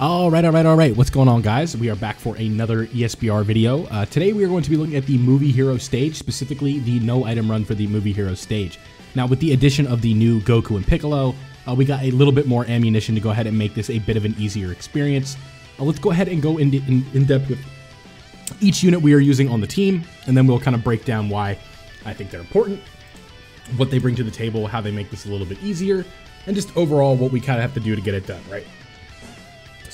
All right, all right, all right. What's going on, guys? We are back for another ESBR video. Uh, today, we are going to be looking at the Movie Hero stage, specifically the no item run for the Movie Hero stage. Now, with the addition of the new Goku and Piccolo, uh, we got a little bit more ammunition to go ahead and make this a bit of an easier experience. Uh, let's go ahead and go in, in, in depth with each unit we are using on the team, and then we'll kind of break down why I think they're important, what they bring to the table, how they make this a little bit easier, and just overall what we kind of have to do to get it done, right?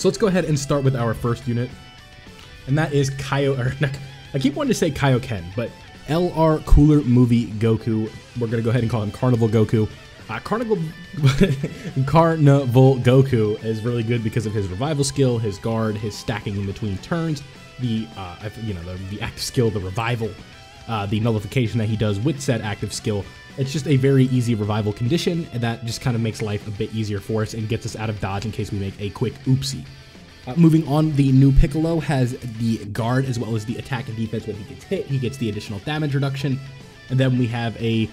So let's go ahead and start with our first unit, and that is Kaio. Or I keep wanting to say Kaioken, but LR Cooler Movie Goku. We're gonna go ahead and call him Carnival Goku. Uh, Carnival Carnival Goku is really good because of his revival skill, his guard, his stacking in between turns, the uh, you know the, the active skill, the revival, uh, the nullification that he does with said active skill. It's just a very easy revival condition that just kind of makes life a bit easier for us and gets us out of dodge in case we make a quick oopsie. Uh, moving on, the new Piccolo has the guard as well as the attack and defense when he gets hit. He gets the additional damage reduction. And then we have a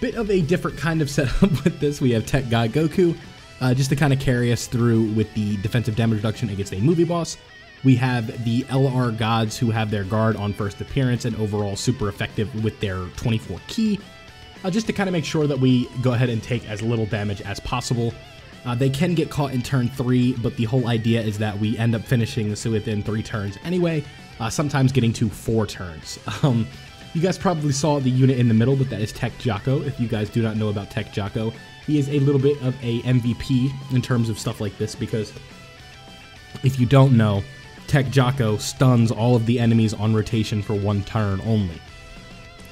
bit of a different kind of setup with this. We have Tech God Goku uh, just to kind of carry us through with the defensive damage reduction against a movie boss. We have the LR gods who have their guard on first appearance and overall super effective with their 24 ki uh, just to kind of make sure that we go ahead and take as little damage as possible. Uh, they can get caught in turn three, but the whole idea is that we end up finishing this within three turns anyway, uh, sometimes getting to four turns. Um, you guys probably saw the unit in the middle, but that is Tech Jaco. If you guys do not know about Tech Jaco, he is a little bit of a MVP in terms of stuff like this because if you don't know, Tech Jaco stuns all of the enemies on rotation for one turn only.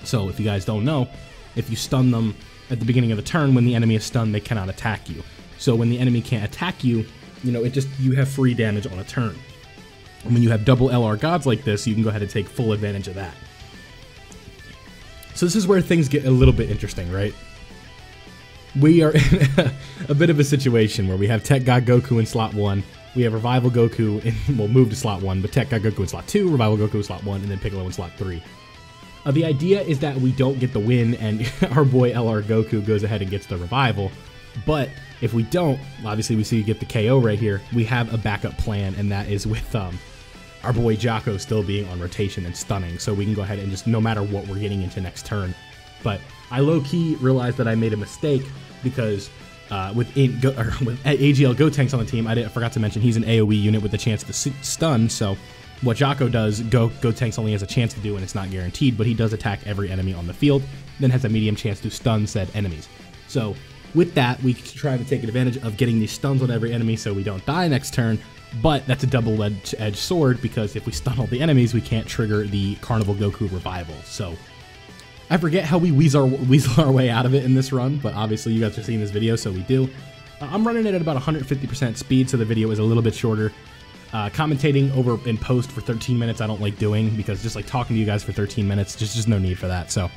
So if you guys don't know, if you stun them at the beginning of the turn when the enemy is stunned, they cannot attack you. So when the enemy can't attack you, you know, it just you have free damage on a turn. And when you have double LR gods like this, you can go ahead and take full advantage of that. So this is where things get a little bit interesting, right? We are in a, a bit of a situation where we have Tech God Goku in slot 1, we have Revival Goku in, well, move to slot 1, but Tech God Goku in slot 2, Revival Goku in slot 1, and then Piccolo in slot 3. Uh, the idea is that we don't get the win and our boy LR Goku goes ahead and gets the revival. But if we don't, obviously we see you get the KO right here, we have a backup plan, and that is with um, our boy Jaco still being on rotation and stunning. So we can go ahead and just, no matter what we're getting into next turn. But I low key realized that I made a mistake because uh, with, in, go, with AGL on the team, I, did, I forgot to mention he's an AoE unit with a chance to stun. So what Jaco does, Go Gotenks only has a chance to do, and it's not guaranteed, but he does attack every enemy on the field, then has a medium chance to stun said enemies. So with that, we try to take advantage of getting these stuns on every enemy so we don't die next turn, but that's a double-edged sword because if we stun all the enemies, we can't trigger the Carnival Goku revival. So I forget how we weasel our, weasel our way out of it in this run, but obviously you guys are seeing this video, so we do. Uh, I'm running it at about 150% speed, so the video is a little bit shorter. Uh, commentating over in post for 13 minutes I don't like doing because just like talking to you guys for 13 minutes, just just no need for that. So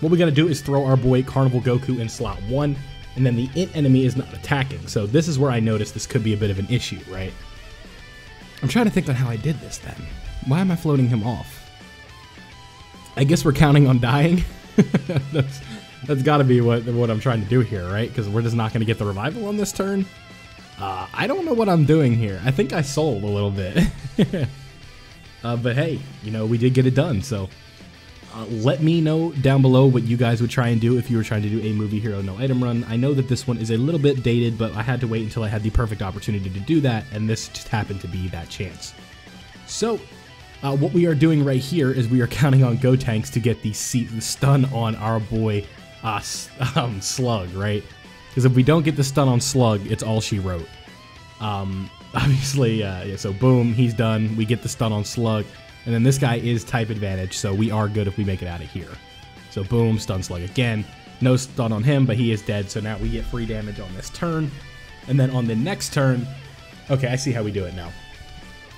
what we gotta do is throw our boy Carnival Goku in slot one, and then the int enemy is not attacking. So this is where I noticed this could be a bit of an issue, right? I'm trying to think on how I did this then. Why am I floating him off? I guess we're counting on dying. that's that's got to be what what I'm trying to do here, right? Because we're just not going to get the revival on this turn. Uh, I don't know what I'm doing here. I think I sold a little bit. uh, but hey, you know, we did get it done. So uh, let me know down below what you guys would try and do if you were trying to do a movie hero no item run. I know that this one is a little bit dated, but I had to wait until I had the perfect opportunity to do that, and this just happened to be that chance. So uh, what we are doing right here is we are counting on Gotenks to get the, seat, the stun on our boy uh, um, Slug, right? Because if we don't get the stun on Slug, it's all she wrote. Um, obviously, uh, yeah, so boom, he's done. We get the stun on Slug. And then this guy is type advantage, so we are good if we make it out of here. So boom, stun Slug again. No stun on him, but he is dead, so now we get free damage on this turn. And then on the next turn, okay, I see how we do it now.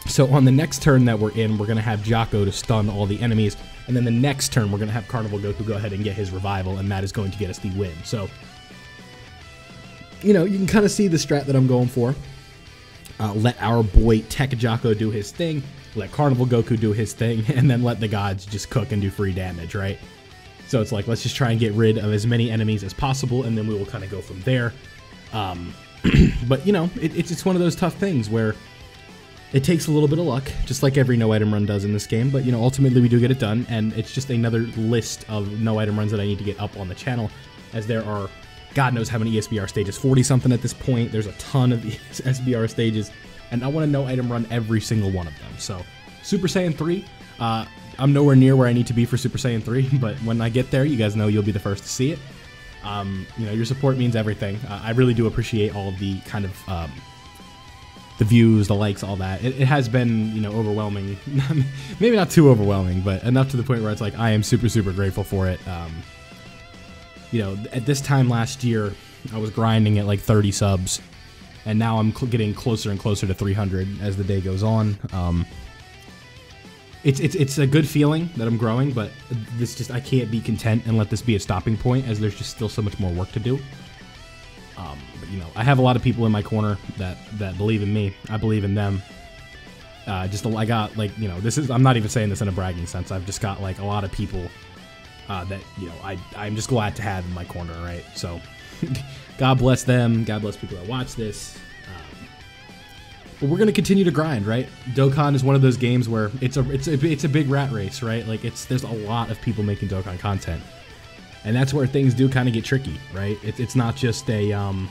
So on the next turn that we're in, we're going to have Jaco to stun all the enemies. And then the next turn, we're going to have Carnival Goku go ahead and get his revival, and that is going to get us the win. So you know, you can kind of see the strat that I'm going for. Uh, let our boy Tech Jaco do his thing, let Carnival Goku do his thing, and then let the gods just cook and do free damage, right? So it's like, let's just try and get rid of as many enemies as possible, and then we will kind of go from there. Um, but, you know, it, it's, it's one of those tough things where It takes a little bit of luck, just like every no item run does in this game, but you know, ultimately we do get it done, and it's just another list of no item runs that I need to get up on the channel, as there are God knows how many ESBR stages, 40 something at this point. There's a ton of SBR stages, and I want to no item run every single one of them. So, Super Saiyan 3, uh, I'm nowhere near where I need to be for Super Saiyan 3, but when I get there, you guys know you'll be the first to see it. Um, you know, your support means everything. Uh, I really do appreciate all the kind of um, the views, the likes, all that. It, it, has been, you know, overwhelming. Maybe not too overwhelming, but enough to the point where it's like I am super, super grateful for it. Um, you know, at this time last year, I was grinding at like 30 subs, and now I'm cl getting closer and closer to 300 as the day goes on. Um, it's it's it's a good feeling that I'm growing, but this just I can't be content and let this be a stopping point, as there's just still so much more work to do. Um, but you know, I have a lot of people in my corner that that believe in me. I believe in them. Uh, just I got like you know this is I'm not even saying this in a bragging sense. I've just got like a lot of people uh, that you know I I'm just glad to have in my corner, right? So God bless them. God bless people that watch this. But we're gonna continue to grind, right? Dokkan is one of those games where it's a it's a it's a big rat race, right? Like it's there's a lot of people making Dokkan content, and that's where things do kind of get tricky, right? It, it's not just a um,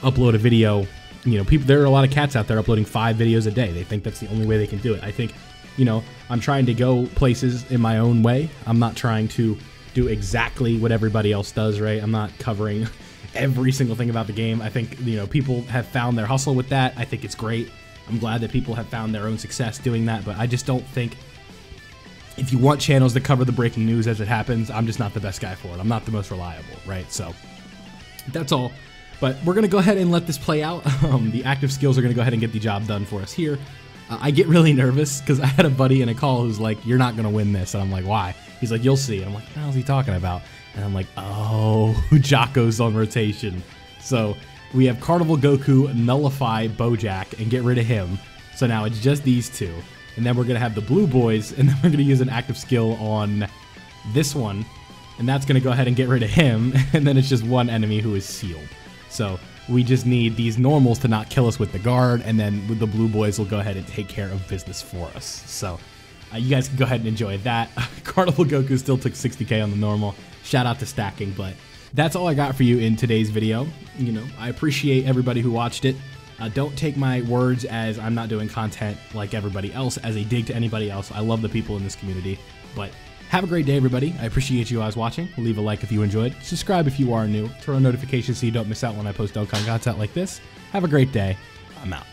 upload a video. You know, people there are a lot of cats out there uploading five videos a day. They think that's the only way they can do it. I think, you know, I'm trying to go places in my own way. I'm not trying to do exactly what everybody else does, right? I'm not covering every single thing about the game. I think you know people have found their hustle with that. I think it's great. I'm glad that people have found their own success doing that, but I just don't think if you want channels that cover the breaking news as it happens, I'm just not the best guy for it. I'm not the most reliable, right? So that's all. But we're going to go ahead and let this play out. Um, the active skills are going to go ahead and get the job done for us here. I get really nervous because I had a buddy in a call who's like, You're not to win this. And I'm like, Why? He's like, You'll see. And I'm like, What is he talking about? And I'm like, oh, Jaco's on rotation. So we have Carnival Goku nullify Bojack and get rid of him. So now it's just these two. And then we're to have the Blue Boys, and then we're to use an active skill on this one. And that's to go ahead and get rid of him. And then it's just one enemy who is sealed. So we just need these normals to not kill us with the guard, and then the Blue Boys will go ahead and take care of business for us. So uh, you guys can go ahead and enjoy that. Carnival Goku still took 60k on the normal. Shout out to stacking, but that's all I got for you in today's video. You know, I appreciate everybody who watched it. Uh, don't take my words as I'm not doing content like everybody else as a dig to anybody else. I love the people in this community, but have a great day, everybody. I appreciate you guys watching. Leave a like if you enjoyed. Subscribe if you are new. Turn on notifications so you don't miss out when I post Dokkan content like this. Have a great day. I'm out.